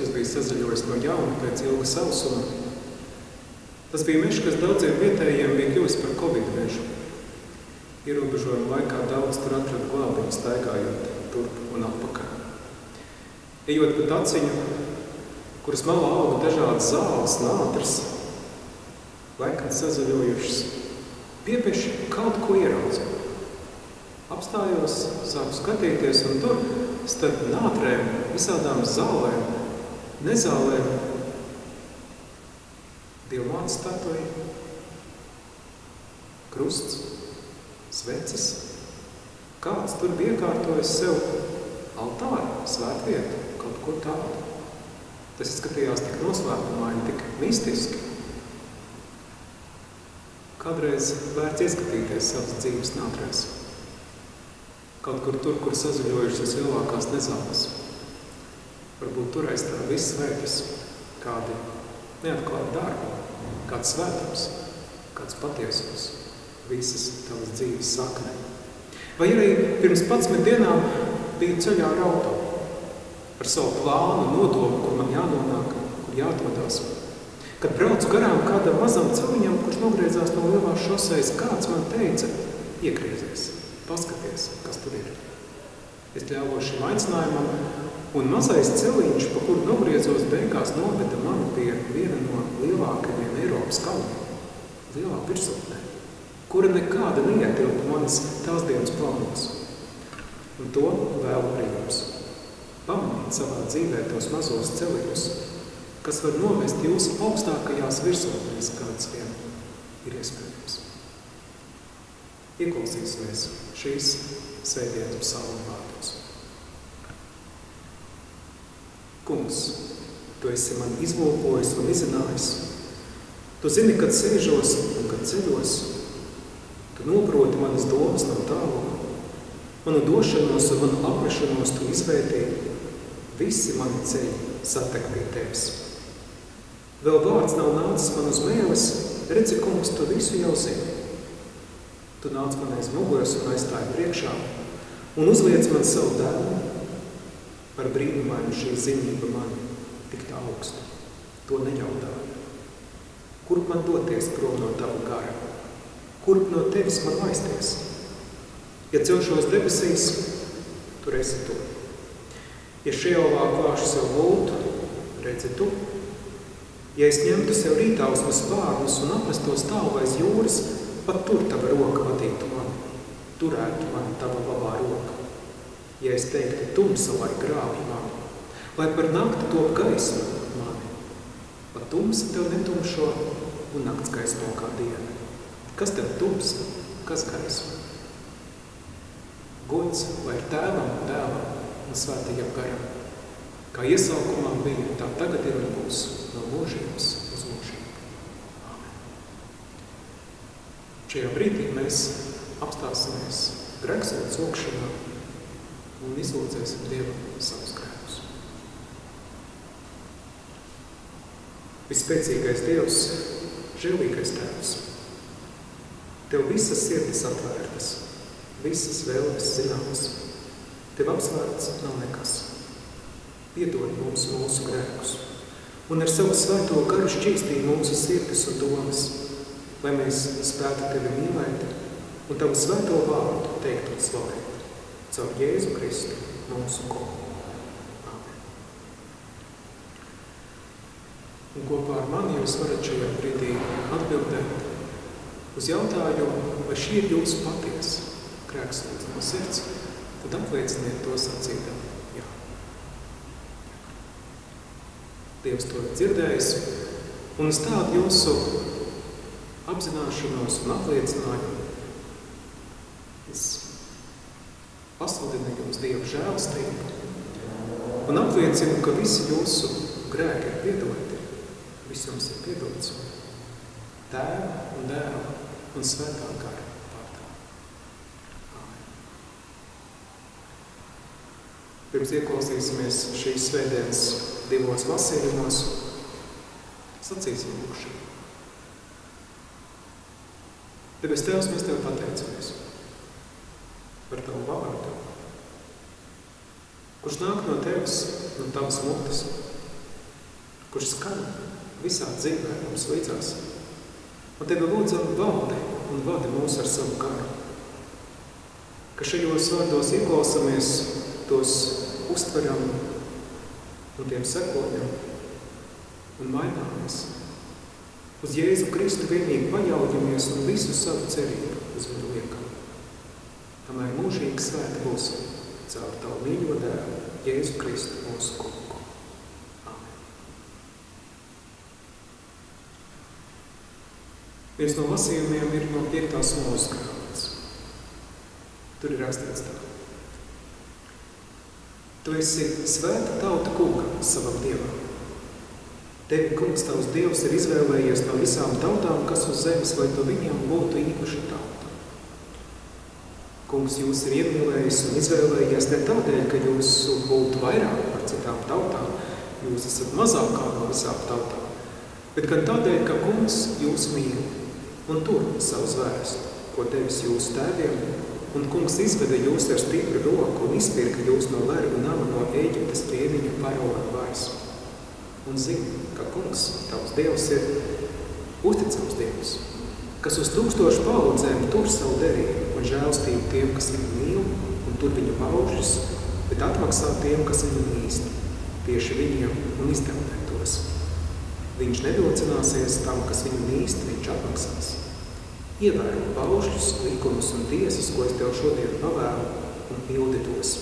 kas bija sazaļojis no jauna pēc ilga sausuma. Tas bija mežs, kas daudziem vietējiem bija kļuvis par Covid mežu. Ierobežojuma laikā daudz tur atrada glābiņu staigājot turp un atpakaļ. Ejot pa taciņu, kuras malā auga dažādas zāles, nātras, laikam sazaļojušas, piepieši kaut ko ieraudzīju. Apstājos, sāku skatīties, un tur starp nātrēm, visādām zālēm, nezālēm, dievmātes statuja, krusts, sveces. Kāds tur bija iekārtojis sev altāru, svētvietu, kaut ko tādu. Tas izskatījās tik noslēpumaini, tik mistiski. Kādreiz vērts ieskatīties savas dzīves nātrēs. Kaut kur tur, kur sazaļojušas lielākās nezāles. Varbūt tur aiz tā viss svētas, kādi neatklāti darbi, kāds svētums, kāds patiesums visas tavas dzīves saknē. Vai arī pirms 11 dienām bija ceļā ar auto ar savu plānu, nodomu, kur man jānonāk, kur jāatrodās. Kad braucu garām kādam mazam celiņam, kurš nogriezās no lielās šosejas, kāds man teica, iegriezies, paskaties, kas tur ir. Es ļāvos šim aicinājumam, un mazais celiņš, pa kuru nogriezos, beigās noveda mani pie viena no lielākajiem Eiropas kalniem, lielā virsotnē kura nekāda neietilpa manas tās dienas plānos. Un to vēlu arī jums. Pamanīt savā dzīvē tos mazos celiņus, kas var novest jūs augstākajās virsotnēs, kāds vien ir iespējams. Ieklausīsimies šīs svētdienas psalmu vārdos. Kungs, Tu esi man izlūkojis un izzinājis. Tu zini, kad sēžos un kad ceļos. Tu noproti manas domas no tāluma. Manu došanos un manu apmešanos tu izvērtīji. Visi mani ceļi satek pie tevis. Vēl vārds nav nācis man uz mēles, redzi, kungs, tu visu jau zini. Tu nāc man aiz muguras un aizstāji priekšā un uzliec man savu dēlu par brīnumainu šī ziņība mani tikt augstu. To nejautāju. Kurp man doties prom no tava gara? Kurp no tevis man laisties? Ja celšos debesīs, tur esi tu. Ja šeolā klāšu sev gultu, redzi tu. Ja es ņemtu sev rītausmas vārnus un apmestos tālu aiz jūras, pat tur tava roka vadītu mani, turētu mani tava labā roka. Ja es teiktu, tumsa lai grāvi mani, vai par nakti top gaisma mani. Pa tumsa tev netumšo un nakts gaismo kā diena. Kas tev tumsa, kas gaisma? Gods lai ir tēvam, dēlam un svētajam garam. Kā iesaukumā bija, tā tagad ir un būs no mūžības uz mūžību. Amen. Šajā brīdī mēs apstāsimies grēksot lūkšanā un izlūdzēsim Dievam savus grēkus. Vispēcīgais Dievs, žēlīgais Tēvs, Tev visas sirdis atvērtas, visas vēlmes zināmas. Tev apsvērts nav nekas. Piedod mums mūsu grēkus un ar savu svēto garu šķīstī mūsu sirdis un domas, lai mēs spētu Tevi mīlēt un Tavu svēto vārdu teikt un slavēt caur Jēzu Kristu mūsu kungu. Un kopā ar mani jūs varat šajā brīdī atbildēt uz jautājumu, vai šī ir jūsu patiesa grēkslūdze no sirds, tad aplieciniet to sacītam. Jā. Dievs to ir dzirdējis un uz tādu jūsu apzināšanos un apliecinājumu es pasludinu jums Dievu žēlstību un apliecinu, ka visi jūsu grēki ir piedoti viss jums ir piedots. Tēva un dēla un svētā gara. Pirms ieklausīsimies šīs svētdienas divos lasījumos, sacīsim lūkšanu. Debes Tevs, mēs Tev pateicamies par Tavu vārdu, kurš nāk no Tevis, no Tavas mutes, kurš skan visā dzīvē mums līdzās. Un Tevi lūdzam valdi un vadi mūs ar savu garu. Ka šajos vārdos ieklausamies, tos uztveram un tiem sekojam un maināmies. Uz Jēzu Kristu vienīgi paļaujamies un visu savu cerību uz viņu liekam. Tamēr mūžīgi svēta būsim caur Tavu mīļo dēlu, Jēzu Kristu mūsu kungu. Viens no lasījumiem ir no 5. mūzes grāmatas. Tur ir rakstīts tā. Tu esi svēta tauta kungam savam dievam. Tevi kungs tavs dievs ir izvēlējies no visām tautām, kas uz zemes, lai tu viņām būtu īpaša tauta. Kungs jūs ir iemīlējis un izvēlējies ne tādēļ, ka jūs būtu vairāk par citām tautām, jūs esat mazākā no visām tautām, bet gan tādēļ, ka kungs jūs mīl un tur savu zvērestu, ko devis jūsu tēviem, un kungs izveda jūs ar stipru roku un izpirka jūs no vergu nama no Ēģiptes pie viņa faraona varas. Un zini, ka kungs, tavs dievs, ir uzticams dievs, kas uz tūkstošu paudzēm tur savu derību un žēlstību tiem, kas viņu mīl, un tur viņu paužas, bet atmaksā tiem, kas viņu mīst, tieši viņiem un izdevnē tos. Viņš nedocināsies tam, kas viņu mīst, viņš atmaksās. Ievēro paušļus, likumus un tiesas, ko es tev šodien pavēlu, un pildi tos.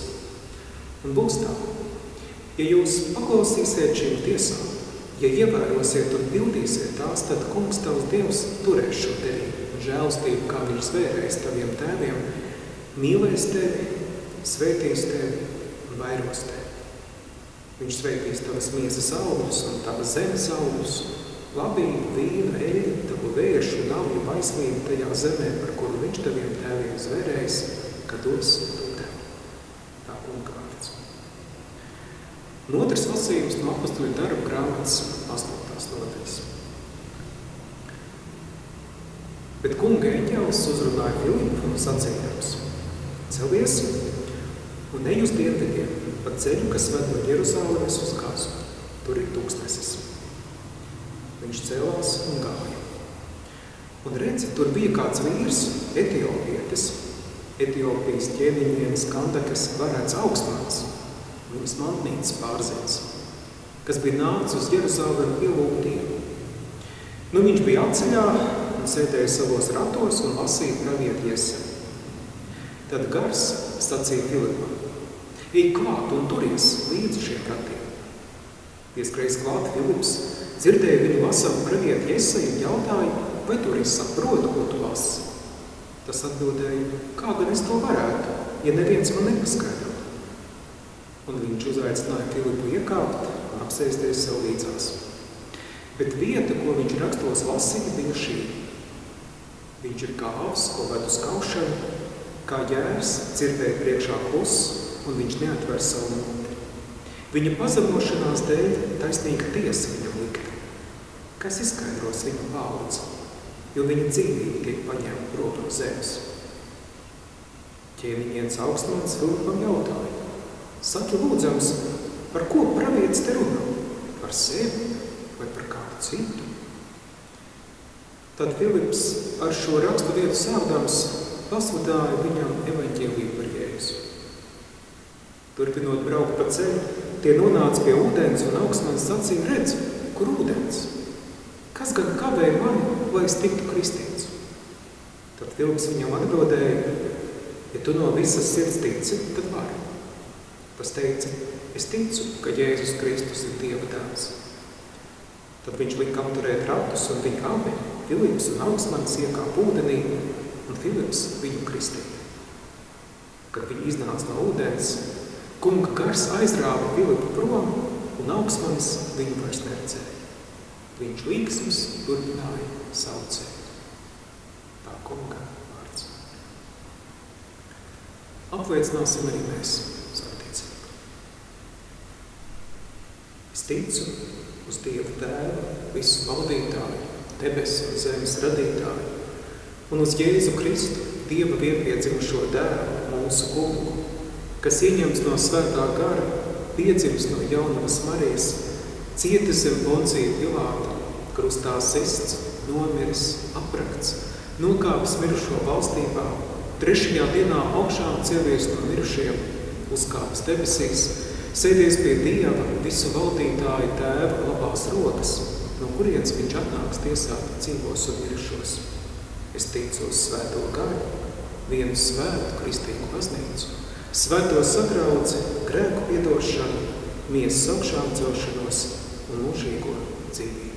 Un būs tā, ja jūs paklausīsiet šīm tiesām, ja ievērosiet un pildīsiet tās, tad kungs tavs Dievs turēs šo derību žēlstību, kā viņš zvērēs taviem tēviem, mīlēs tevi, svētīs tevi un vairos tevi. Viņš sveitīs tavas miesas augļus un tavas zemes augļus, labību, vīnu, eļu, tavu vēršu, navju, baismību tajā zemē, par kuru viņš taviem tēviem zvērējis, kad dos to tev. Tā kunga vārds. Un otrs lasījums no apastuļu darba grāmatas 8. nodaļas. Bet kunga eņģēlis uzrunāja Filipu un sacījums. Celies un ej uz dienvidiem, pa ceļu, kas ved no Jeruzālēmas uz Gazu. Tur ir tūkstnesis. Viņš cēlās un gāja. Un redzi, tur bija kāds vīrs, etiopietis, Etiopijas ķēniņienes kandakas varēts augstmāns, viņas mantnīcas pārzins, kas bija nācis uz Jeruzālēmu pielūgt Dievu. Nu, viņš bija atceļā sēdēja savos ratos un lasīja pravieti Iesai. Tad gars sacīja Filipam, Ej klāt un turies līdzi šiem ratiem. Pieskrējis klāt Filips, dzirdēja viņu lasām pravieti Jesai un jautāja, vai tur es saprotu, ko tu lasi? Tas atbildēja, kā gan es to varētu, ja neviens man nepaskaidrotu. Un viņš uzaicināja Filipu iekāpt un apsēsties sev līdzās. Bet vieta, ko viņš rakstos lasīja, bija šī. Viņš ir kā avs, ko ved uz kaušanu, kā jērs, cirvē priekšā kluss, un viņš neatver savu muti. Viņa pazemošanās dēļ taisnīga tiesa viņam likta, kas izskaidros viņa paudzi, jo viņa dzīvība tiek paņemta prom no zemes. Ķēniņiens augstmans Filipam jautāja, saki lūdzams, par ko pravietis te runā? Par sevi vai par kādu citu? Tad Filips ar šo rakstu vietu sākdams pasludāja viņam evaņģēlību par Jēzu. Turpinot braukt pa ceļu, tie nonāca pie ūdens un augstmans sacīja, redz, kur ūdens? Kas gan kavē mani, lai es tiktu kristīts? Tad Filips viņam atbildēja, ja tu no visas sirds tici, tad vari. Tas teica, es ticu, ka Jēzus Kristus ir Dieva dēls. Tad viņš lika apturēt ratus un viņa abi, Filips un augstmans iekāp ūdenī un Filips viņu kristīja. Kad viņi iznāca no ūdens, Kunga gars aizrāva Filipu prom, un augstmanis viņu vairs neredzēja. Viņš līksms turpināja savu ceļu. Tā kunga vārds. Apliecināsim arī mēs savu ticību. Es ticu uz Dievu Tēvu, visu valdītāju, debesu un zemes radītāju, un uz Jēzu Kristu, Dieva vienpiedzimušo dēlu, mūsu kungu, kas ieņemts no svētā gara, piedzims no jaunavas Marijas, cietis zem Poncija Pilāta, krustā sists, nomiris, aprakts, nokāpis mirušo valstībā, trešajā dienā augšām cēlies no mirušiem, uzkāpis debesīs, sēdies pie Dieva visu valdītāju tēva labās rokas, no kurienes viņš atnāks tiesāt dzīvos un mirušos. Es ticu uz svēto garu, vienu svētu kristīgu baznīcu, svēto satraudzi, grēku piedošanu, miesas augšām celšanos un mūžīgo dzīvību.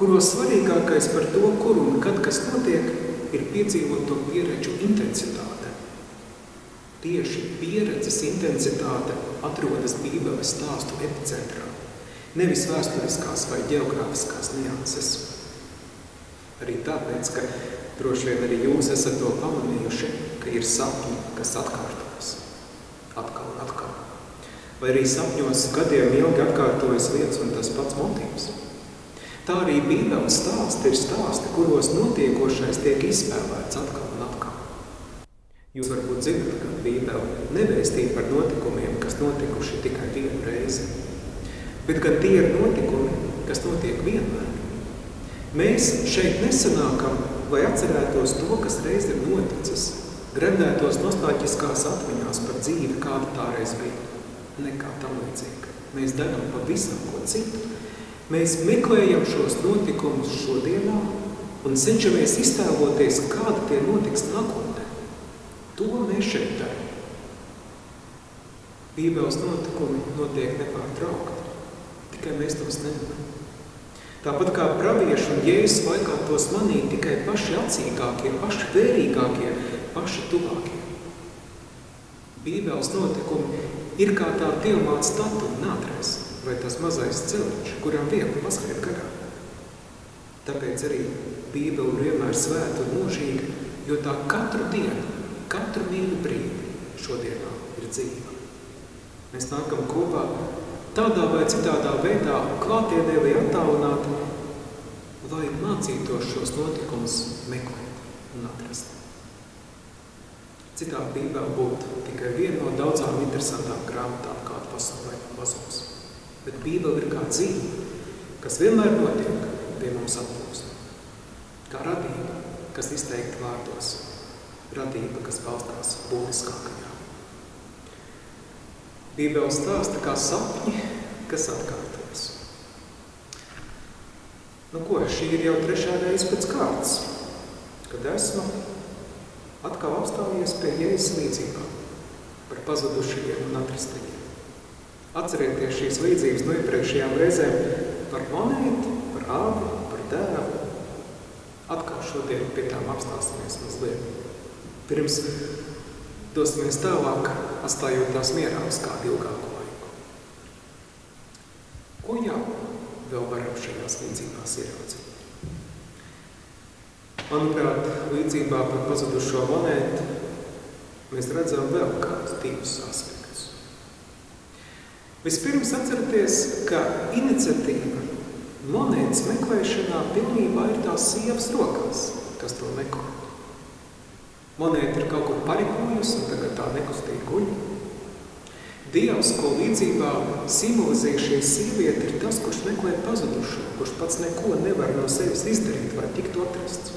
Kuros svarīgākais par to, kur un kad kas notiek, ir piedzīvot to pieredžu intensitāti. Tieši pieredzes intensitāte atrodas Bībeles stāstu epicentrā, nevis vēsturiskās vai geogrāfiskās nianses. Arī tāpēc, ka droši vien arī jūs esat to pamanījuši, ka ir sapņi, kas atkārtojas atkal un atkal. Vai arī sapņos gadiem ilgi atkārtojas viens un tas pats motīvs. Tā arī Bībeles stāsti ir stāsti, kuros notiekošais tiek izspēlēts atkal Jūs varbūt zināt, ka Bībele nevēstīja par notikumiem, kas notikuši tikai vienu reizi, bet gan tie ir notikumi, kas notiek vienmēr. Mēs šeit nesanākam, lai atcerētos to, kas reiz ir noticis, grendētos nostāļģiskās atmiņās par dzīvi, kāda tā reiz bija. Nekā tam līdzīga. Mēs darām pavisam ko citu. Mēs meklējam šos notikumus šodienā un cenšamies iztēloties, kāda tie notiks nākotnē. To mēs šeit darām. Bībeles notikumi notiek nepārtraukti, tikai mēs tos nemanām. Tāpat kā pravieši un jēzus laikā tos manīja tikai paši acīgākie, paši vērīgākie, paši tuvākie. Bībeles notikumi ir kā tā dievmāta statuma nātrais vai tas mazais celiņš, kuram viegli paskriet garām. Tāpēc arī Bībele vienmēr svēta un mūžīga, jo tā katru dienu Katru mīlu brīdi šodienā ir dzīva. Mēs nākam kopā tādā vai citādā veidā, klātienē vai attālināti, lai mācītos šos notikumus meklēt un atrast. Citādi Bībele būtu tikai viena no daudzām interesantām grāmatām, kāda pasaulē pazuds. Bet Bībele ir kā dzīve, kas vienmēr notiek pie mums atpūst. Kā radība, kas izteikti vārdos radība, kas balstās būtiskākajā. Bībele stāsta kā sapņi, kas atkārtojas. Nu ko, šī ir jau trešā reize pēc kārtas, kad esmu atkal apstājies pie Jēzus līdzībām par pazudušajiem un atrastajiem. Atcerieties šīs līdzības no iepriekšējām reizēm par monētu, par ābu, par dēvu. Atkal šodien pie tām apstāsimies mazliet. Pirms dosimies tālāk, atstājot tās mierā uz kādu ilgāku laiku. Ko jau vēl varam šajās līdzībās ieraudzīt? Manuprāt, līdzībā par pazudušo monētu mēs redzam vēl kādus divus aspektus. Vispirms atcerieties, ka iniciatīva monētas meklēšanā pilnībā ir tās sievas rokās, kas to meklē. Monēta ir kaut kur paripojusi un tagad tā nekustīgi guļ. Dievs, ko līdzībā simbolizē šī sieviete, ir tas, kurš meklē pazudušo, kurš pats neko nevar no sevis izdarīt vai tiktu atrasts.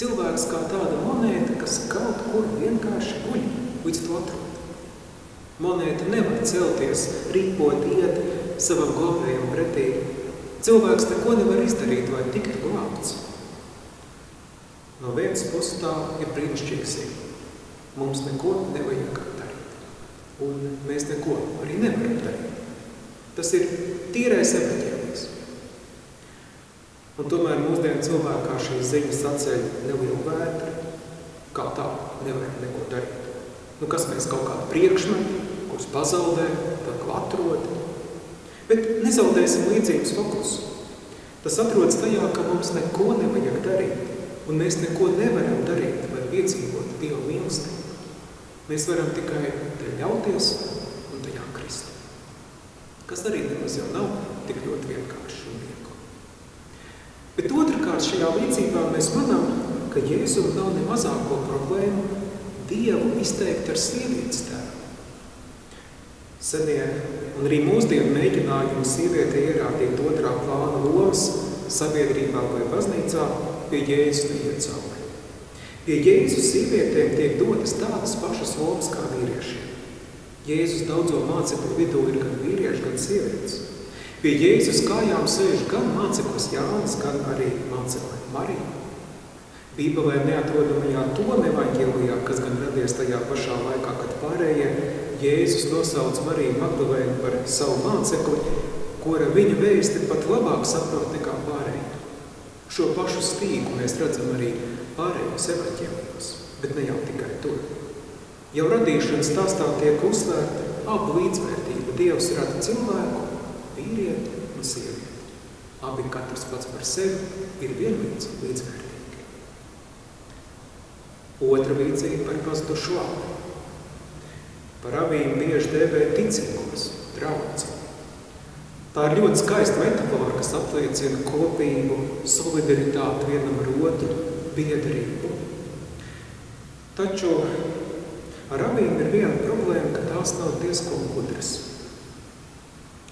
Cilvēks kā tāda monēta, kas kaut kur vienkārši guļ, līdz to atrod. Monēta nevar celties, rīpot, iet savam glābējam pretī. Cilvēks neko nevar izdarīt vai tikt glābts. No vienas puses tā ir brīnišķīga sieva. Mums neko nevajag darīt. Un mēs neko arī nevaram darīt. Tas ir tīrais evaņģēlijs. Un tomēr mūsdienu cilvēkā šīs ziņas atceļ nelielu vētru, kā tā nevajag neko darīt. Nu, kas mēs kaut kādu priekšmetu, kurus pazaudējam, tad ko atrod. Bet nezaudēsim līdzības fokusu. Tas atrodas tajā, ka mums neko nevajag darīt un mēs neko nevaram darīt, lai piedzīvotu Dieva mīlestību. Mēs varam tikai te ļauties un tajā krist. kas arī nemaz jau nav tik ļoti vienkārši un viegli. Bet otrkārt šajā līdzībā mēs manām, ka Jēzum nav ne mazāko problēmu Dievu izteikt ar sievietes tēvu. Senie un arī mūsdienu mēģinājumi sievietei ierādīt otrā plāna lomas sabiedrībā vai baznīcā pie Jēzus neiet cauri. Pie Jēzus sievietēm tiek dotas tādas pašas lomas kā vīriešiem. Jēzus daudzo mācekļu vidū ir gan vīrieši, gan sievietes. Pie Jēzus kājām sēž gan māceklis Jānis, gan arī mācekle Marija. Bībelē neatrodamajā Toma evaņģēlijā, kas gan radies tajā pašā laikā, kad pārējie Jēzus nosauc Mariju Magdalēnu par savu mācekli, kura viņa vēsti pat labāk saprot nekā pārējie. Šo pašu stīgu mēs redzam arī pārējos evaņģēlijos, bet ne jau tikai tur. Jau radīšanas stāstā tiek uzsvērta abu līdzvērtība. Dievs rada cilvēku, vīrieti un sievieti. Abi katrs pats par sevi ir vienlīdz līdzvērtīgi. Otra līdzība par pazudušo abu. Par abiem bieži dēvē ticīgos, draudzi. Tā ir ļoti skaista metafora, kas apliecina kopību, solidaritāti vienam ar otru, biedrību. Taču ar abiem ir viena problēma, ka tās nav diezko gudras.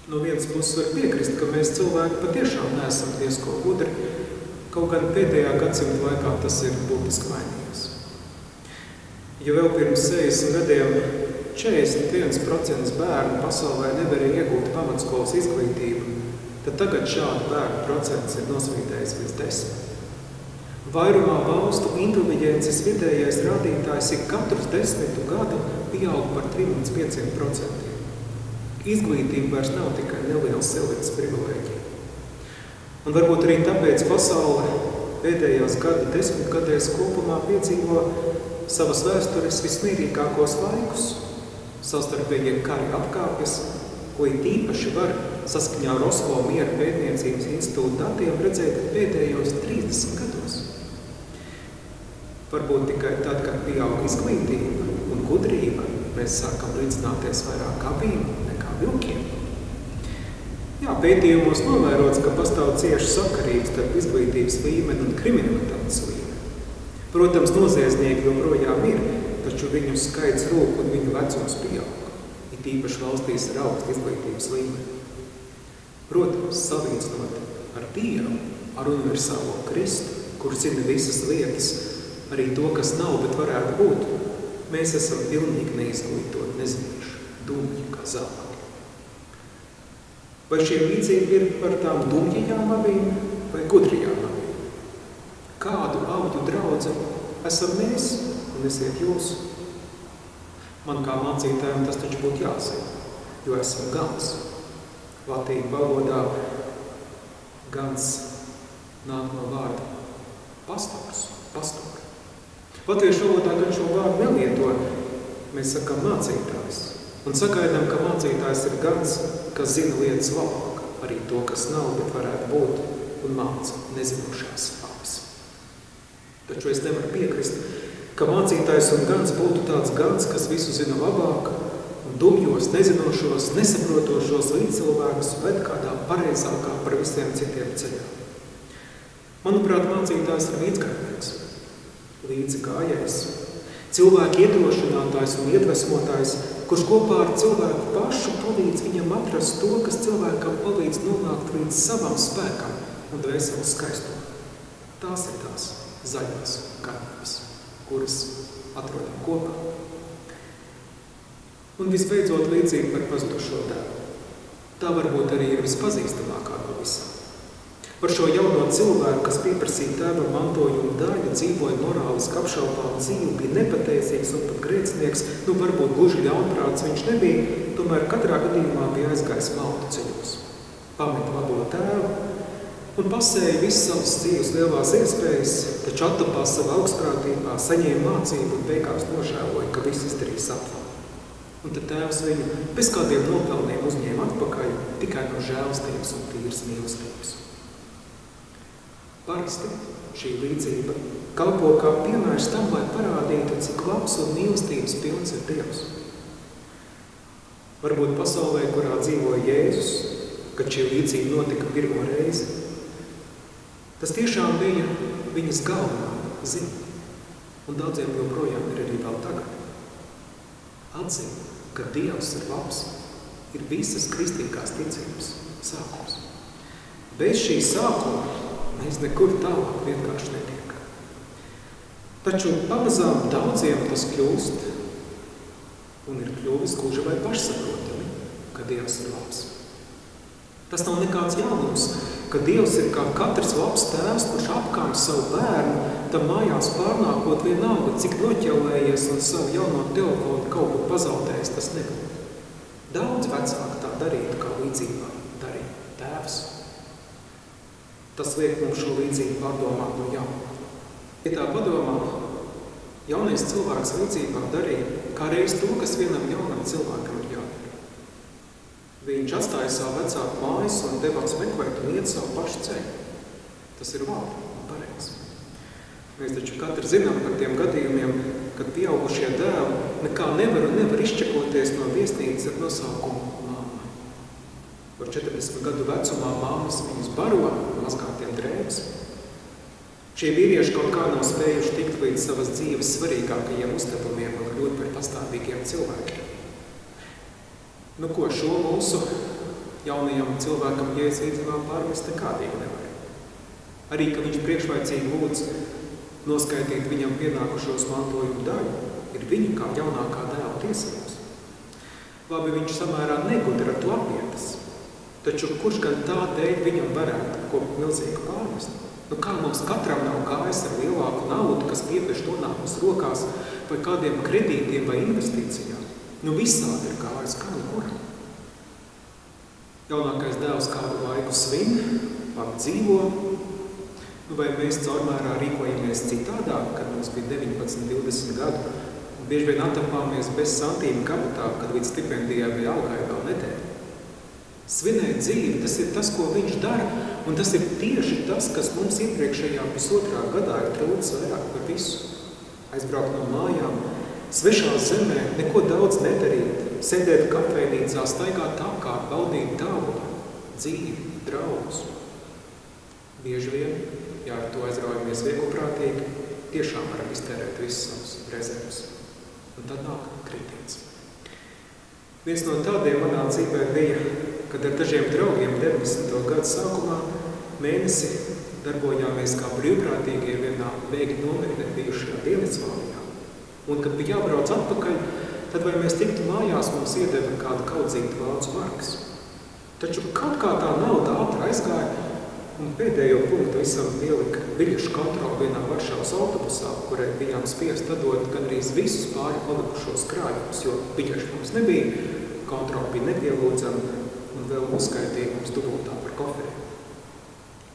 No vienas puses var piekrist, ka mēs cilvēki patiešām neesam diezko gudri, kaut gan pēdējā gadsimta laikā tas ir būtiski mainījies. Ja vēl pirms 60 gadiem 41% bērnu pasaulē nevarēja iegūt pamatskolas izglītību, tad tagad šādu bērnu procents ir nosvītējis līdz 10. Vairumā valstu inteliģences vidējais rādītājs ik katrus desmitu gadu pieaug par 3,5%. Izglītība vairs nav tikai neliels elites privilēģija. Un varbūt arī tāpēc pasaule pēdējās gada desmitgadēs kopumā piedzīvo savas vēstures vismierīgākos laikus – savstarpējie kari apkāpjas, ko it īpaši var saskaņā ar Oslo miera pētniecības institūta datiem redzēt pēdējos 30 gados. Varbūt tikai tad, kad pieaug izglītība un gudrība, mēs sākam līdzināties vairāk abiem nekā vilkiem. Jā, pētījumos novērots, ka pastāv cieši sakarības starp izglītības līmeni un kriminalitātes līmeni. Protams, noziedznieki joprojām ir, taču viņu skaits rūk un viņu vecums pieaug, it īpaši valstīs ar augstu izglītības līmeni. Protams, salīdzinot ar Dievu, ar universālo Kristu, kur zina visas lietas, arī to, kas nav, bet varētu būt, mēs esam pilnīgi neizglītot, nezinājuši, dumji kā zābaki. Vai šie līdzīgi ir par tām dumjajām avīm vai gudrajām avīm? Kādu augļu draudze esam mēs un esiet jūs. Man kā mācītājiem tas taču būtu jāzina, jo esmu gans. Latīņu valodā gans nāk no vārda pastors, pastori. Latviešu valodā gan šo vārdu nelieto, mēs sakam mācītājs. Un sagaidām, ka mācītājs ir gans, kas zina lietas labāk, arī to, kas nav, bet varētu būt, un māca nezinošās abas. Taču es nevaru piekrist, ka mācītājs un gans būtu tāds gans, kas visu zina labāk, un dumjos, nezinošos, nesaprotošos līdzcilvēkus ved kādā pareizākā par visiem citiem ceļā. Manuprāt, mācītājs ir līdzgaitnieks, līdzi gājējs, cilvēku iedrošinātājs un iedvesmotājs, kurš kopā ar cilvēku pašu palīdz viņam atrast to, kas cilvēkam palīdz nonākt līdz savam spēkam un dvēseles skaistumam. Tās ir tās zaļās garības kuras atrodam kopā. Un visbeidzot līdzība par pazudušo dēlu. Tā varbūt arī ir vispazīstamākā no visām. Par šo jauno cilvēku, kas pieprasīja tēva mantojumu daļu, dzīvoja morāliski apšaubām dzīvi, bija nepateicīgs un pat grēcinieks, nu varbūt gluži ļaunprāts viņš nebija, tomēr katrā gadījumā bija aizgājis maltu ceļos. Pamet labo tēvu, un pasēja visas savas dzīves lielās iespējas, taču attapās savā augstprātībā, saņēma mācību un beigās nožēloja, ka viss izdarīja sapli. Un tad tēvs viņu bez kādiem nopelniem uzņēma atpakaļ tikai no žēlstības un tīras mīlestības. Parasti šī līdzība kalpo kā piemērs tam, lai parādītu, cik labs un mīlestības pilns ir Dievs. Varbūt pasaulē, kurā dzīvo Jēzus, kad šī līdzība notika pirmo reizi. Tas tiešām bija viņas galvenā ziņa. Un daudziem joprojām ir arī vēl tagad. Atzīt, ka Dievs ir labs, ir visas kristīgās ticības sākums. Bez šī sākuma mēs nekur tālāk vienkārši netiekam. Taču pamazām daudziem tas kļūst un ir kļuvis gluži vai pašsaprotami, ka Dievs ir labs. Tas nav nekāds jaunums, ka Dievs ir kā katrs labs tēvs, kurš apkārt savu bērnu, tam mājās pārnākot vienalga, cik noķelējies un savu jauno telefonu kaut ko pazaudējis, tas nebūtu. Daudz vecāki tā darītu, kā līdzībā darīja tēvs. Tas liek mums šo līdzību pārdomāt no jauna. Ja tā padomā, jaunais cilvēks līdzībā darīja kā reiz to, kas vienam jaunam cilvēkam. Viņš atstāja savu vecāku mājas un devās meklēt un iet savu pašu ceļu. Tas ir labi un pareizi. Mēs taču katrs zinām par tiem gadījumiem, kad pieaugušie dēli nekā nevar un nevar izčekoties no viesnīcas ar nosaukumu māma. Par 40 gadu vecumā māmas viņus baro mazgātiem drēbes. Šie vīrieši kaut kā nav spējuši tikt līdz savas dzīves svarīgākajiem uzdevumiem un kļūt par pastāvīgiem cilvēkiem. Nu ko, šo mūsu jaunajam cilvēkam Jēzus līdzībā pārmest nekādīgi nevar. Arī, ka viņš priekšlaicīgi lūdz noskaitīt viņam pienākušos mantojumu daļu, ir viņa kā jaunākā dēla tiesības. Labi, viņš samērā negudri ar to apietas, taču kurš gan tā dēļ viņam varētu ko milzīgi pārmest? Nu, kā mums katram nav gājis ar lielāku naudu, kas pievērš to nāmas rokās, vai kādiem kredītiem vai investīcijām? Nu, visādi ir kā nu kuram. Jaunākais dēls kādu laiku svin, labi dzīvo, nu, vai mēs caurmērā rīkojamies citādāk, kad mums bija 19, 20 gadu, un bieži vien atapāmies bez santīm kabatā, kad līdz stipendijai vai algai vēl nedēļ. Svinēt dzīvi, tas ir tas, ko viņš dara, un tas ir tieši tas, kas mums iepriekšējā pusotrā gadā ir trūcis vairāk par visu. Aizbraukt no mājām, svešā zemē, neko daudz nedarīt, sēdēt kafejnīcā, staigāt apkārt, baudīt dabu, dzīvi, draugus. Bieži vien, ja ar to aizraujamies vieglprātīgi, tiešām varam iztērēt visus savus rezervus. Un tad nāk kritiens. Viens no tādiem manā dzīvē bija kad ar dažiem draugiem 90. gadu sākumā mēnesi darbojāmies kā brīvprātīgie vienā bēgļu nometnē bijušajā Dienvidsvālijā. Un, kad bija jābrauc atpakaļ, tad vai mēs tiktu mājās, mums iedeva kādu kaudzītu vācu markas. Taču kaut kā tā nauda ātri aizgāja, un pēdējo punktu visam ielika biļešu kontroli vienā Varšavas autobusā, kurai bijām spiest atdot gandrīz visus pāri palikušos krājumus, jo biļešu mums nebija, kontroli bija nepielūdzama, un vēl uzskaitīja mums dubultā par koferiem.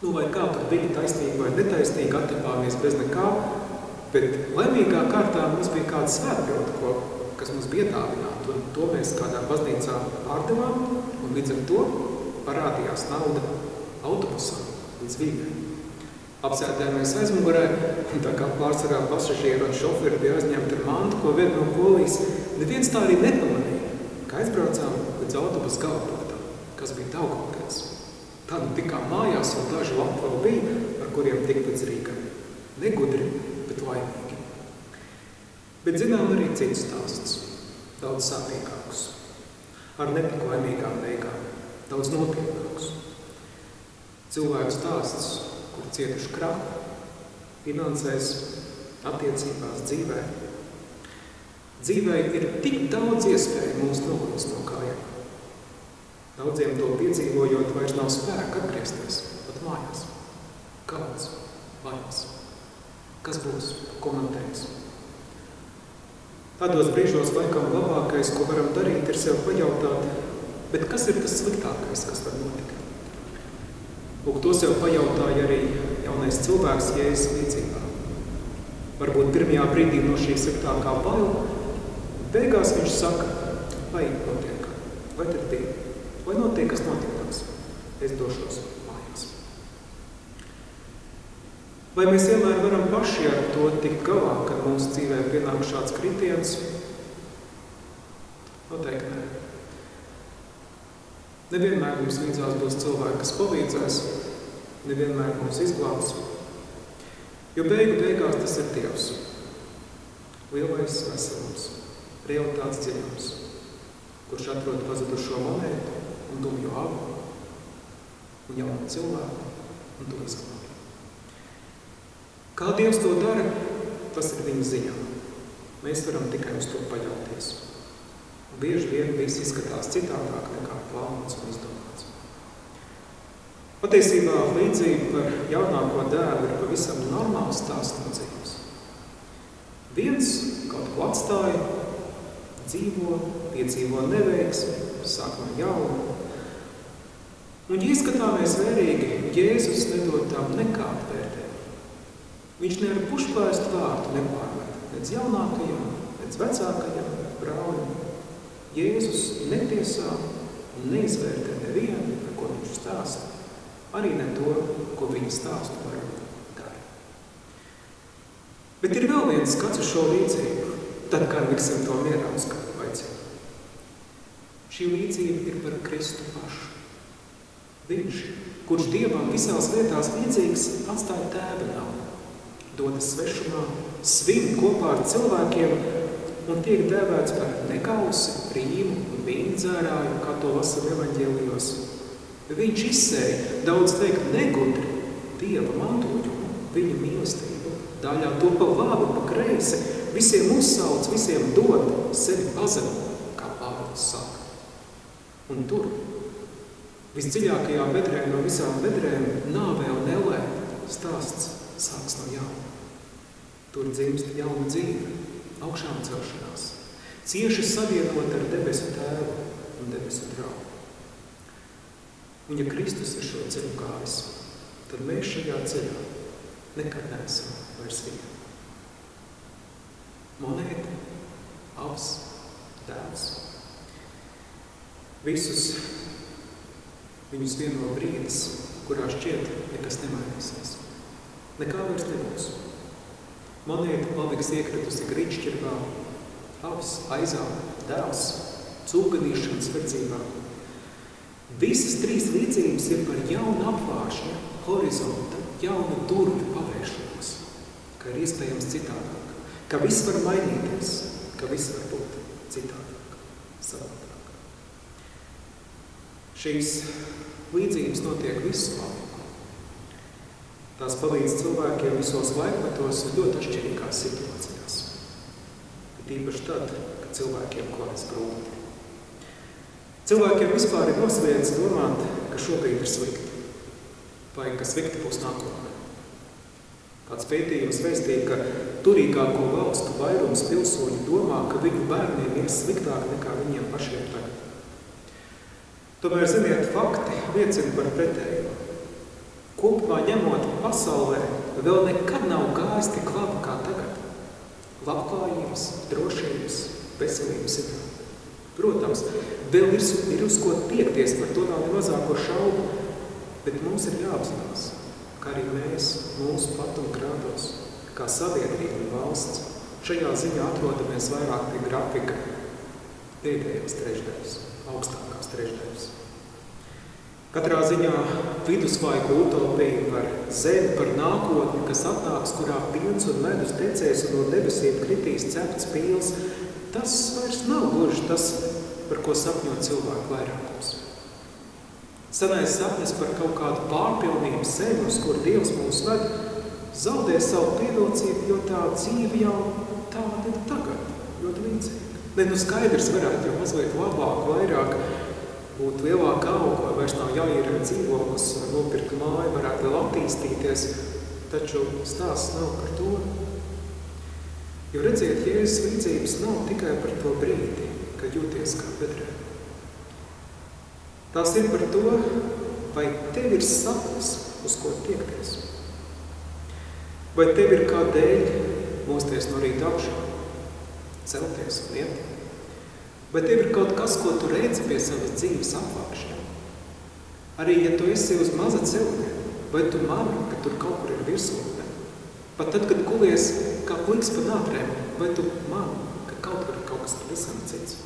Nu, vai kā tur bija taisnīgi vai netaisnīgi, attapāmies bez nekā, bet laimīgā kārtā mums bija kāda svētbilda, ko, kas mums bija dāvināta, un to mēs kādā baznīcā pārdevām, un līdz ar to parādījās nauda autobusā līdz Vīgai. Apsēdējāmies aizmugurē, un tā kā pārsvarā pasažieru un šoferi bija aizņemti ar mantu, ko vien no polijas, neviens tā arī nepamanīja, ka aizbraucām līdz autobusu galvā kas bija Daugavpils. Tad tikām mājās, un daži lapi vēl bija, ar kuriem tikt līdz Rīgai. Negudri, bet laimīgi. Bet zinām arī cits stāsts, daudz sāpīgāks, ar netik laimīgām beigām, daudz nopietnāks. Cilvēku stāsts, kur cietuši krahu, finansēs, attiecībās, dzīvē. Dzīvē ir tik daudz iespēju mūs nogulst no kājām. Daudziem to piedzīvojot, vairs nav spēka atgriezties pat mājās. Kāds vairs? Kas būs? Ko man teiks? Tādos brīžos laikam labākais, ko varam darīt, ir sev pajautāt, bet kas ir tas sliktākais, kas var notikt? Lūk, to sev pajautāja arī jaunais cilvēks Jēzus līdzībā. Varbūt pirmajā brīdī no šī sliktākā baila, beigās viņš saka, vai notiek, vai tad bija Lai notiek, kas notiekams, es došos mājās. Vai mēs vienmēr varam paši ar to tikt galā, kad mūsu dzīvē pienāk šāds kritiens? Noteikti nē. Nevienmēr mums līdzās būs cilvēki, kas palīdzēs, nevienmēr mums izglābs. Jo beigu beigās tas ir Dievs. Lielais veselums, realitātes dziļums, kurš atrod pazudušo monētu un dumju abu un jaunu cilvēku un to izglābi. Kā Dievs to dara, tas ir viņa ziņā. Mēs varam tikai uz to paļauties. Un bieži vien viss izskatās citādāk nekā plānots un izdomāts. Patiesībā līdzība par jaunāko dēlu ir pavisam normāls stāsts no dzīves. Viens kaut ko atstāja, dzīvo, piedzīvo neveiksmi, sāk no jauna. Un, ja izskatāmies vērīgi, Jēzus nedod tam nekādu vērtējumu. Viņš ne ar pušpēstu vārtu nepārmet, nec jaunākajam, nec vecākajam brālim. Jēzus netiesā un neizvērtē nevienu, par ko viņš stāsta, arī ne to, ko viņa stāstu par dara. Bet ir vēl viens skats uz šo līdzību, tad kā liksim to mierā uz kādu vajadzību. Šī līdzība ir par Kristu pašu. Viņš, kurš Dievam visās lietās līdzīgs, atstāja tēva naudu, dodas svešumā, svin kopā ar cilvēkiem un tiek dēvēts par nekausi, rīmu un vīndzērāju, kā to lasam evaņģēlijos. Viņš izsēja daudz teikt negudri Dieva mantojumu, viņa mīlestību, daļā to pa labi, pa kreisi, visiem uzsauc, visiem dod, sevi pazem, kā Pāvils saka. Un tur, visdziļākajā bedrē no visām bedrēm, nāvē un elē, stāsts sāks no jauna. Tur dzimst jauna dzīve, augšām celšanās, cieši savienot ar debesu tēvu un debesu draugu. Un ja Kristus ir šo ceļu gājis, tad mēs šajā ceļā nekad neesam vairs vieni. Monēta, avs, dēls. Visus viņus vieno brīdis, kurā šķiet nekas nemainīsies. Nekā vairs nebūs. Monēta paliks iekritusi grīčķirbā, avs, aizā, dēls, cūganīšanas verdzībā. Visas trīs līdzības ir par jaunu apvāršanu, horizonta, jaunu durvju pavēršanos, ka ir iespējams citādāk, ka viss var mainīties, ka viss var būt citādāk, savādāk. Šīs līdzības notiek visu laiku. Tās palīdz cilvēkiem visos laikmetos ļoti atšķirīgās situācijās. Bet īpaši tad, kad cilvēkiem klājas grūti. Cilvēkiem vispār ir nosliedz domāt, ka šobrīd ir slikti, vai ka slikti būs nākotnē. Kāds pētījums vēstīja, ka turīgāko valstu vairums pilsoņu domā, ka viņu bērniem ir sliktāk nekā viņiem pašiem tagad. Tomēr, ziniet, fakti liecina par pretējo. Kopumā ņemot pasaulē, vēl nekad nav gājis tik labi kā tagad. Labklājības, drošības, veselības ir. Protams, vēl ir, ir uz ko tiekties, par to nav mazāko šaubu, bet mums ir jāapzinās, ka arī mēs, mūsu patumkrātos, kā sabiedrība un valsts, šajā ziņā atrodamies vairāk pie grafika pēdējās trešdaļas, augstākās trešdaļas. Katrā ziņā viduslaiku utopija par zemi, par nākotni, kas atnāks, kurā piens un medus tecēs un no debesīm kritīs cepts pīls, tas vairs nav gluži tas, par ko sapņo cilvēku vairākums. Senais sapnis par kaut kādu pārpilnību sevi, uz kur Dievs mūs ved, zaudē savu pievilcību, jo tā dzīve jau tāda ir tagad, ļoti līdzīga. Ne, nu skaidrs varētu jau mazliet labāk, vairāk, būt lielāka auga, vai vairs nav jāīrē dzīvoklis, nopirkt māju, varētu vēl attīstīties, taču stāsts nav par to. Jo redziet, Jēzus līdzības nav tikai par to brīdi, kad jūties kā bedrē. Tās ir par to, vai tev ir sapnis, uz ko tiekties. Vai tev ir kā dēļ mosties no rīta augšā, celties un iet? Vai tev ir kaut kas, ko tu redzi pie savas dzīves apvāršana? Arī, ja tu esi uz maza celtne, vai tu mani, ka tur kaut kur ir virsotne? Pat tad, kad gulies kā pliks pa nātrēm, vai tu mani, ka kaut kur ir kaut kas pavisam cits?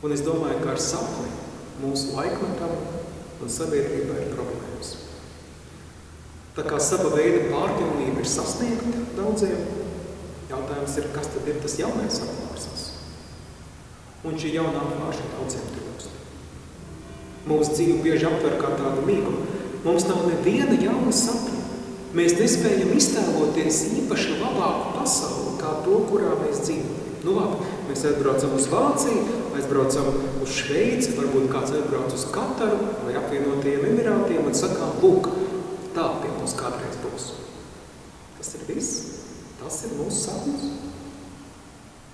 Un es domāju, ka ar sapni mūsu laikmetam un sabiedrībai ir problēmas. Tā kā sava veida pārpilnība ir sasniegta daudziem, jautājums ir, kas tad ir tas jaunais apvārsnes. Un šī jaunā daudziem trūkst. Mūsu dzīve bieži aptver kā tādu mīklu. Mums nav neviena jauna sapņa. Mēs nespējam iztēloties īpaši labāku pasauli kā to, kurā mēs dzīvojam. Nu labi, mēs aizbraucam uz Vāciju, aizbraucam uz Šveici, varbūt kāds aizbrauc uz Kataru vai apvienotajiem Emirātiem un sakām, lūk, tā pie mums kādreiz būs. Tas ir viss. Tas ir mūsu sapnis.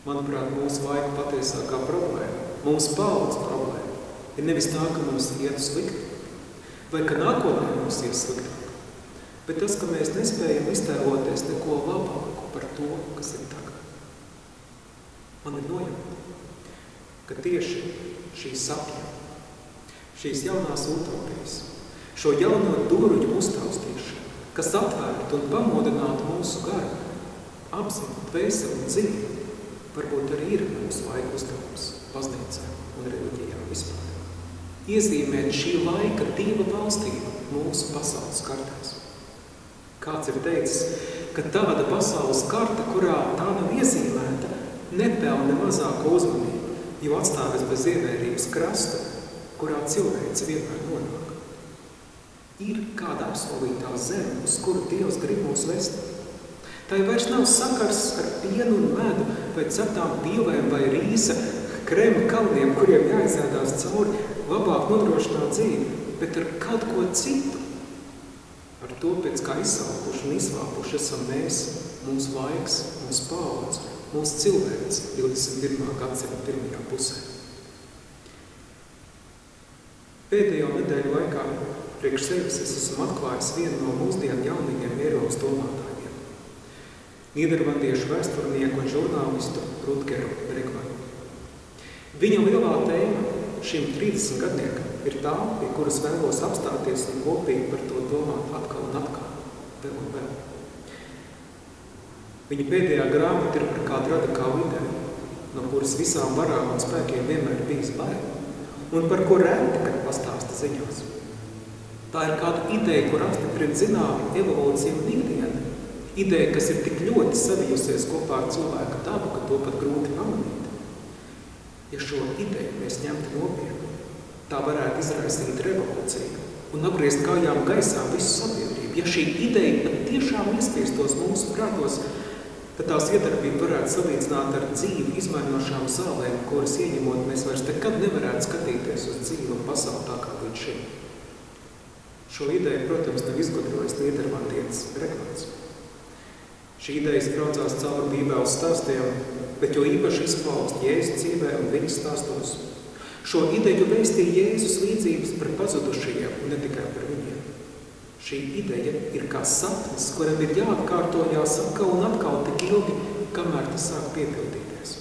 Manuprāt, mūsu laika patiesākā problēma, mūsu paudzes problēma, ir nevis tā, ka mums iet slikti, vai ka nākotnē mums iet sliktāk, bet tas, ka mēs nespējam iztēloties neko labāku par to, kas ir tagad. Man ir nojauta, ka tieši šī sapņa, šīs jaunās utopijas, šo jauno duruņu uztaustīšanu, kas atvērtu un pamodinātu mūsu garu, apziņu, dvēseli un dzīvi, varbūt arī ir mūsu laika uzdevums baznīcā un reliģijā vispār. Iezīmēt šī laika dieva valstība mūsu pasaules kartās. Kāds ir teicis, ka tāda pasaules karta, kurā tā nav iezīmēta, nepelna mazāku uzmanību, jo atstājas bez ievērības krasta, kurā cilvēks vienmēr nonāk. Ir kāda apsolītā zeme, uz kuru Dievs grib mūs vest. Tā vairs nav sakars ar pienu un medu, vai ceptām pīvēm vai rīsa krema kalniem, kuriem jāizēdās cauri, labāk nodrošināt dzīvi, bet ar kaut ko citu. Ar to, pēc kā izsalkuši un izvāpuši esam mēs, mūsu laiks, mūsu paudze, mūsu cilvēks 21. gadsimta pirmajā pusē. Pēdējo nedēļu laikā priekš sevis es esmu atklājis vienu no mūsdienu jaunajiem Eiropas domātājiem. Nīderlandiešu vēsturnieku un žurnālistu Rutgeru Bregmanu. Viņa lielā tēma šim 30 gadniekam ir tā, pie kuras vēlos apstāties un kopīgi par to domāt atkal un atkal, vēl un vēl. Viņa pēdējā grāmata ir par kādu radikālu ideju, no kuras visām varām un spēkiem vienmēr bijis bail, un par ko reti, kad pastāsta ziņās. Tā ir kāda ideja, kur apstiprina zināma evolūcija un ikdiena. Ideja, kas ir tik ļoti savijusies kopā ar cilvēka dabu, ka to pat grūti pamanīt. Ja šo ideju mēs ņemtu nopietni, tā varētu izraisīt revolūciju un apgriezt kājām gaisā visu sabiedrību. Ja šī ideja pat tiešām iespiestos mūsu prātos, tad tās iedarbība varētu salīdzināt ar dzīvi izmainošām zālēm, kuras ieņemot mēs vairs nekad nevarētu skatīties uz dzīvu un pasauli tā kā līdz šim. Šo ideju, protams, nav izgudrojis Nīderlandietis Bregmans. Šī ideja spraucās cauri Bībeles stāstiem, bet jo īpaši izpaust Jēzus dzīvē un viņas stāstos. Šo ideju vēstīja Jēzus līdzības par pazudušajiem un ne tikai par viņiem. Šī ideja ir kā sapnis, kuram ir jāatkārtojās atkal un atkal tik ilgi, kamēr tas sāk piepildīties.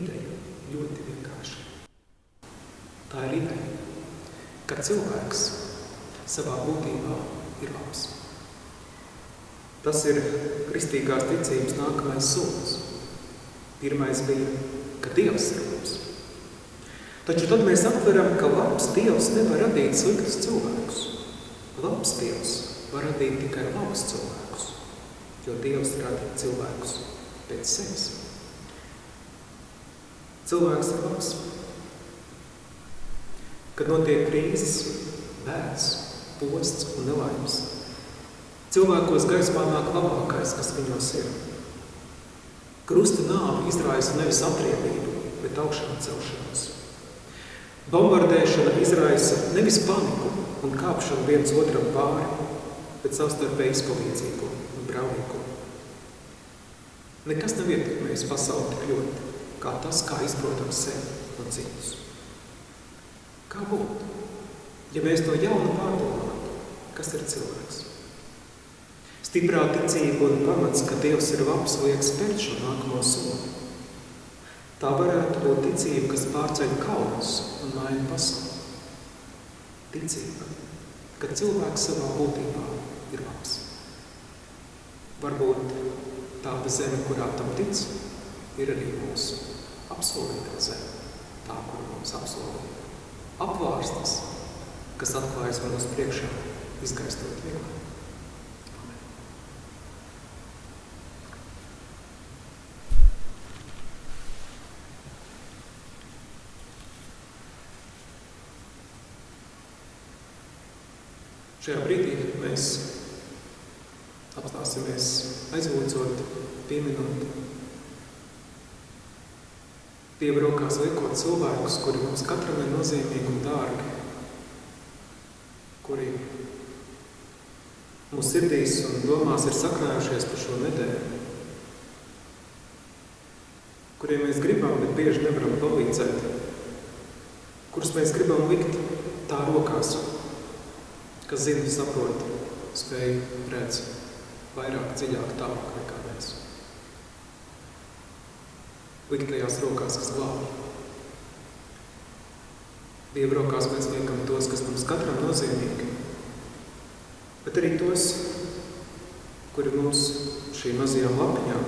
Ideja ļoti vienkārša. Tā ir ideja, ka cilvēks savā būtībā ir labs. Tas ir kristīgās ticības nākamais solis. Pirmais bija, ka Dievs ir labs. Taču tad mēs atveram, ka labs Dievs nevar radīt sliktus cilvēkus. Labs Dievs var radīt tikai labus cilvēkus, jo Dievs rada cilvēkus pēc sevis. Cilvēks ir labs. Kad notiek krīzes, bēds, posts un nelaimes, Cilvēkos gaismā nāk labākais, kas viņos ir. Krusta nāve izraisa nevis atriebību, bet augšām celšanos. Bombardēšana izraisa nevis paniku un kāpšanu viens otram pāri, bet savstarpēju izpalīdzību un brālīgumu. Nekas nav ietekmējis pasauli tik ļoti, kā tas, kā izprotam sevi un citus. Kā būtu, ja mēs no jauna pārdomātu, kas ir cilvēks? Stiprā ticība un pamats, ka Dievs ir labs, liek spērt šo nākamo soli. Tā varētu būt ticība, kas pārceļ kalnus un maina pasauli. Ticība, ka cilvēks savā būtībā ir labs. Varbūt tāda zeme, kurā tam tic, ir arī mūsu apsolītā zeme, tā, kur mums apsolīta. apvārstas, kas atklājas mūsu priekšā, izgaistot viņu. Šajā brīdī mēs apstāsimies aizlūdzot, pieminot Dieva rokās liekot cilvēkus, kuri mums katram ir nozīmīgi un dārgi, kuri mūsu sirdīs un domās ir sakrājušies par šo nedēļu, kuriem mēs gribam, bet bieži nevaram palīdzēt, kurus mēs gribam likt tā rokās, kas zina, saprot, spēj, redz vairāk, dziļāk, tālāk nekā mēs. Likt tajās rokās, kas glābi. Dieva rokās mēs liekam tos, kas mums katram nozīmīgi, bet arī tos, kuri mums šī mazajā lapiņā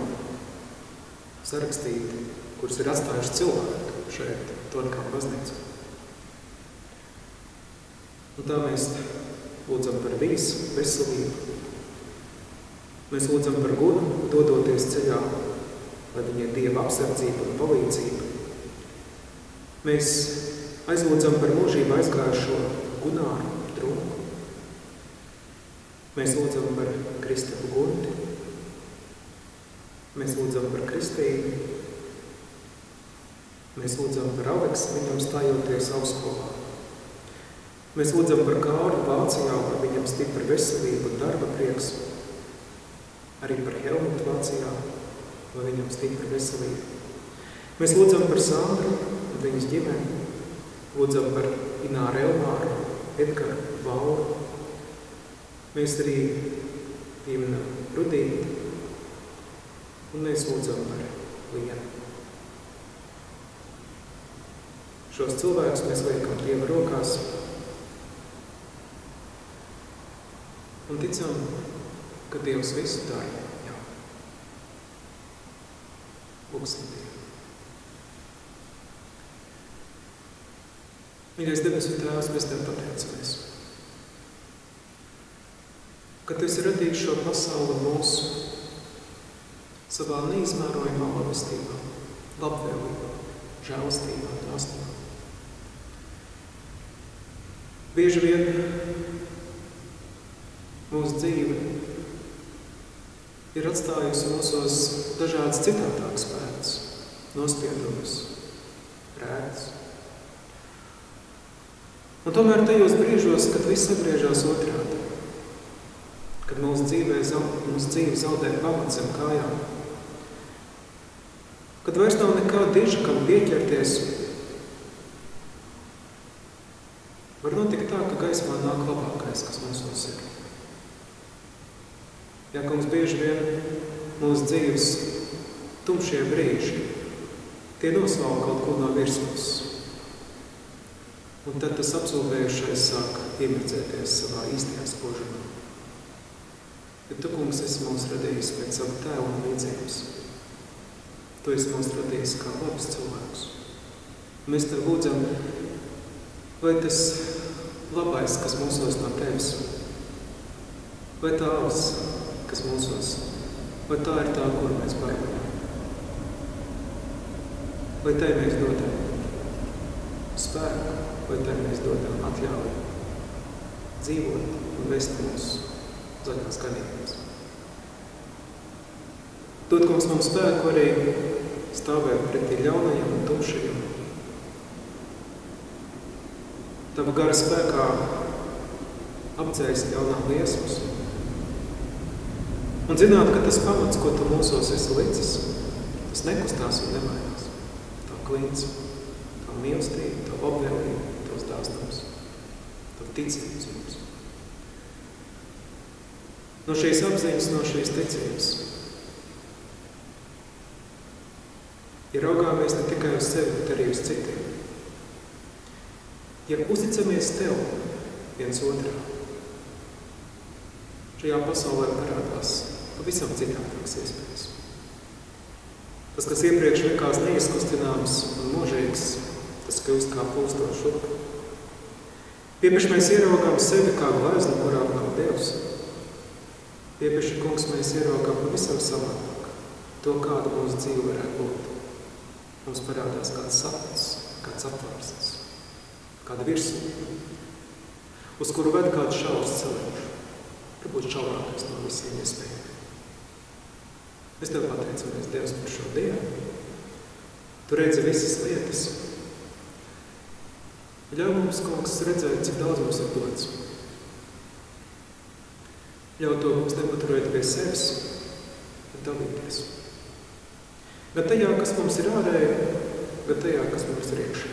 sarakstīti, kurus ir atstājuši cilvēki šeit, to kā baznīca. Un tā mēs lūdzam par viņas veselību. Mēs lūdzam par gunu, dodoties ceļā, lai viņai Dieva apsardzība un palīdzība. Mēs aizlūdzam par mūžību aizgājušo gunāru trūku. Mēs lūdzam par Kristapu gundi. Mēs lūdzam par Kristīnu. Mēs lūdzam par Aleksu, viņam stājoties augstskolā. Mēs lūdzam par Kāru Vācijā, lai viņam stipra veselība un darba prieks. Arī par Helmutu Vācijā, lai viņam stipra veselība. Mēs lūdzam par Sandru un viņas ģimeni. Lūdzam par Ināru Elmāru, Edgaru, Vauru. Mēs arī pieminam Rudīti un mēs lūdzam par Lienu. Šos cilvēkus mēs liekam Dieva rokās un ticam, ka Dievs visu dara. Jā. Lūksim Dievu. Mīļais debesu Tēvs, mēs Tev pateicamies, ka Tu esi radījis šo pasauli mūsu savā neizmērojumā labestībā, labvēlībā, žēlstībā, dāsnībā. Bieži vien mūsu dzīve ir atstājusi mūsos dažādas citādākas pēdas, nospiedumus, rēdus. Un tomēr tajos brīžos, kad viss atgriežas otrādi, kad mūsu dzīve, mūsu dzīve zaudē pamats zem kājām, kad vairs nav nekā diža, kam pieķerties, var notikt tā, ka gaismā nāk labākais, kas mūsos ir. Ja, kungs, bieži vien mūsu dzīves tumšie brīži, tie nosvalk kaut ko no virsmas. Un tad tas apsūdzējušais sāk iemirdzēties savā īstajā spožumā. Bet tu, kungs, esi mūs radījis pēc savu tēvu un līdzības. Tu esi mūs radījis kā labs cilvēks. Mēs tev lūdzam, vai tas labais, kas mūsos no tevis, vai tavs kas mūsos, vai tā ir tā, kuru mēs baidām? Vai tai mēs dodam spēku, vai tai mēs dodam atļauju dzīvot un vest mūsu zaļās ganības? Dod, kungs, mums spēku arī stāvēt pretī ļaunajam un tumšajam. Tava gara spēkā apdzēst ļaunā liesmas Un zināt, ka tas pamats, ko tu mūsos esi licis, tas nekustās un nemainās. Tā klīns, tā mīlestība, tā labvēlība, tavs dāstums, tavu ticības mums. No šīs apziņas, no šīs ticības ja raugāmies ne tikai uz sevi, bet arī uz citiem. Ja uzticamies Tev viens otrā, šajā pasaulē parādās pavisam citādākas iespējas. Tas, kas iepriekš likās neizkustināms un mūžīgs, tas kļūst kā pulstošs up. Piepeši mēs ieraugām sevi kā gleznu, kurā nav Dievs. Piepeši, kungs, mēs ieraugām pavisam savādāk to, kāda mūsu dzīve varētu būt. Mums parādās kāds sapnis, kāds apvārsnes, kāda virsma, uz kuru ved kāds šaurs ceļš, varbūt šaurākais no visiem iespējām. Es Tev pateicamies, Dievs, par šo dienu. Tu redzi visas lietas, Ļauj mums, kungs, redzēt, cik daudz mums ir dots. Ļauj to mums nepaturēt pie sevis, bet dalīties. Bet tajā, kas mums ir ārēji, bet tajā, kas mums ir iekšā.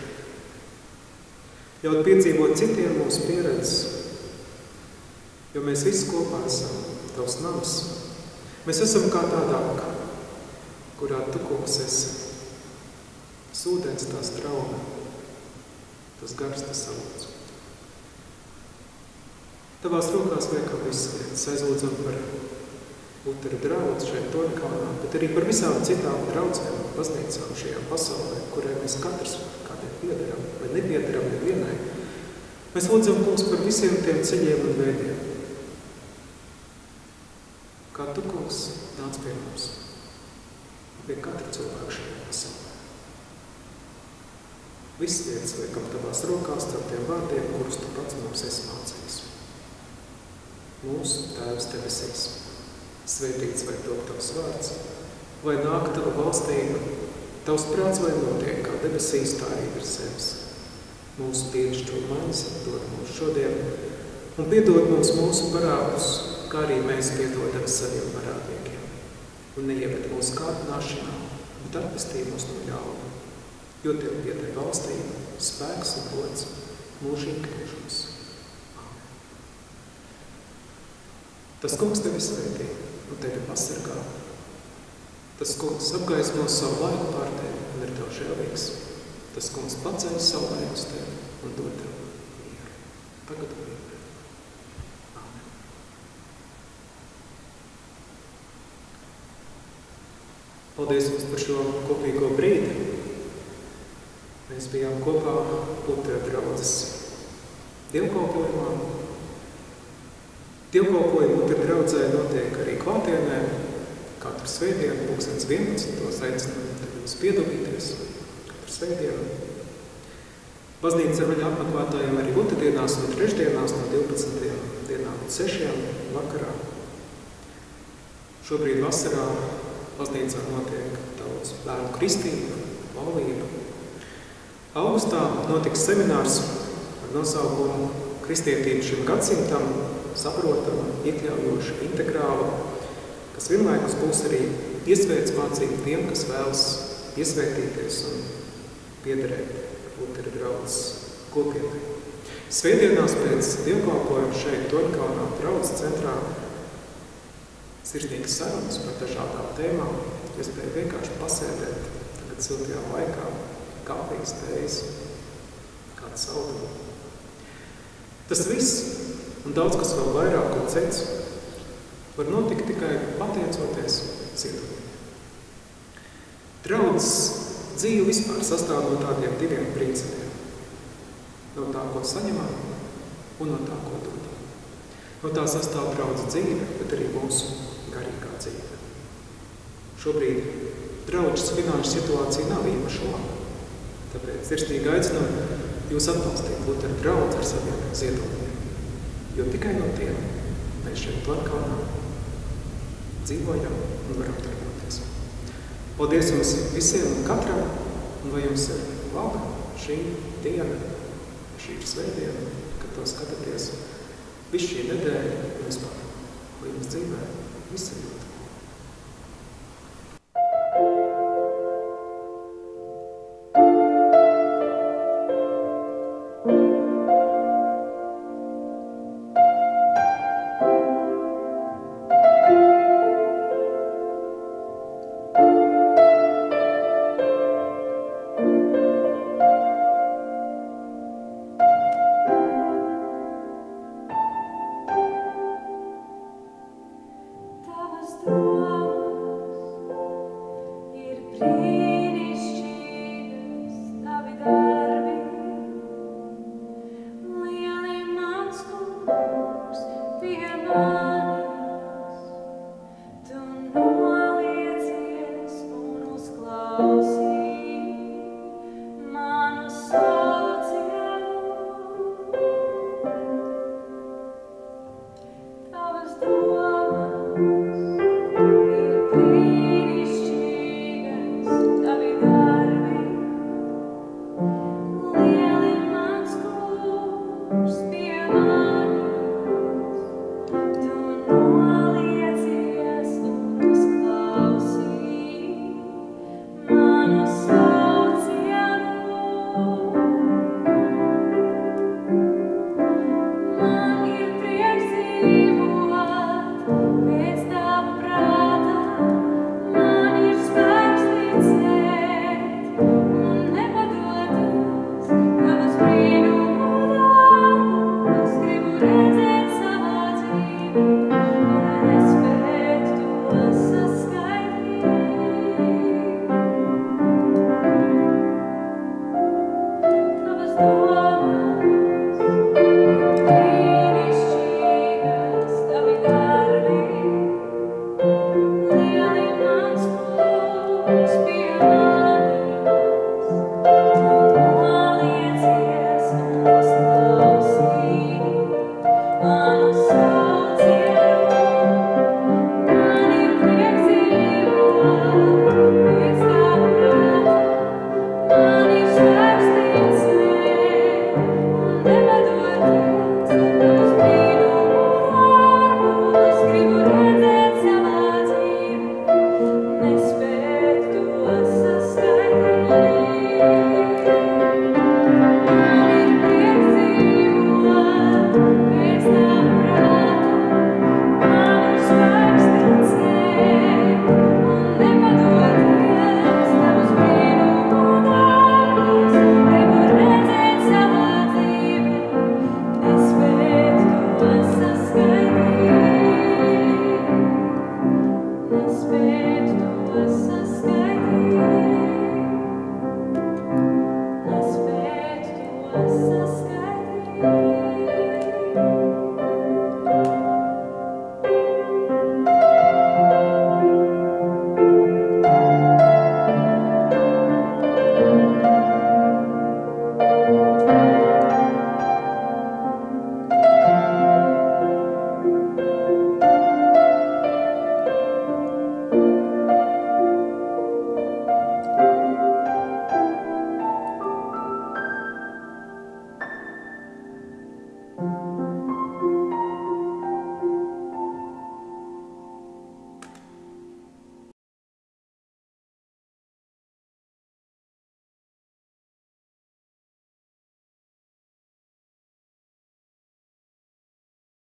Ļaut piedzīvot citiem mūsu pieredzes, jo mēs visi kopā esam tavs nams. Mēs esam kā tādā apkā, kurā tu, kungs, esi. Sūdens tās trauma, tas gars, tas salūts. Tavās rokās liekam visas lietas, aizlūdzam par Lutera draudz šeit Torkalnā, bet arī par visām citām draudzēm, baznīcām šajā pasaulē, kurai mēs katrs kādiem piederam vai nepiederam nevienai. Mēs lūdzam, kungs, par visiem tiem ceļiem un veidiem. Kā tu, kungs, nāc pie mums, pie katra cilvēka šajā pasaulē. Viss lietas liekam tavās rokās ar tiem vārdiem, kurus tu pats mums esi mācījis. Mūsu Tēvs debesīs, svētīts vai top tavs vārds, vai nāk tava valstība, tavs prāts vai notiek, kā debesīs, tā arī ir sevis. Mūsu dienšķo maizi dod mums šodien, un piedod mums mūsu parādus, kā arī mēs piedodam saviem parādniekiem. Un neieved mūsu kārdināšanā, bet atpestī mūs no ļauna jo Tev pieder valstība, spēks un gods mūžīgi mūžos. Tas kungs Tevi svētī un Tevi pasargā. Tas kungs apgaismo savu laiku pār Tevi un ir Tev žēlīgs. Tas kungs paceļ savu laiku uz Tevi un dod Tev mieru. Tagad. Amen. Paldies jums par šo kopīgo brīdi. Mēs bijām kopā Lutera draudzes dievkalpojumā. Dievkalpojumi Lutera draudzē notiek arī klātienē. Katru svētdienu, pūkstens 11. aicinām jūs piedalīties. Katru svētdienu. Baznīca ir vaļā apmeklētājiem arī otrdienās un trešdienās no 12. dienām līdz 6. vakarā. Šobrīd vasarā baznīcā notiek daudz bērnu kristību, laulību, Augustā notiks seminārs ar nosaukumu Kristietība šim gadsimtam saprotama, iekļaujoša, integrāla, kas vienlaikus būs arī iesvēts mācību tiem, kas vēlas iesvētīties un piederēt Lutera draudzes kopienai. Svētdienās pēc dievkalpojuma šeit Toļkalnā draudzes centrā sirsnīgas sarunas par dažādām tēmām, iespēja vienkārši pasēdēt tagad siltajā laikā kafijas, tējas, kāda salduma. Tas viss un daudz kas vēl vairāk un cits var notikt tikai pateicoties cietumiem. Draudzes dzīve vispār sastāv no tādiem diviem principiem. No tā, ko saņemam un no tā, ko dodam. No tā sastāv draudz dzīve, bet arī mūsu garīgā dzīve. Šobrīd draudzes finanšu situācija nav īpaši laba. Tāpēc sirsnīgi aicinām jūs atbalstīt Lutera draudz ar saviem ziedojumiem. Jo tikai no tiem mēs šeit Tvarkalnā dzīvojam un varam darboties. Paldies jums visiem un katram, un vai jums ir laba šī diena, šī ir svētdiena, kad to skatāties. Viss šī nedēļa un vispār, lai jums dzīvē viss ir